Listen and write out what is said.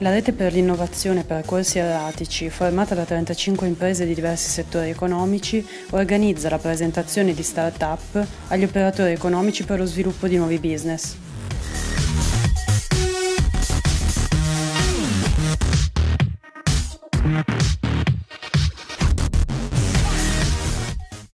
La rete per l'innovazione per corsi erratici, formata da 35 imprese di diversi settori economici, organizza la presentazione di start-up agli operatori economici per lo sviluppo di nuovi business. Mm.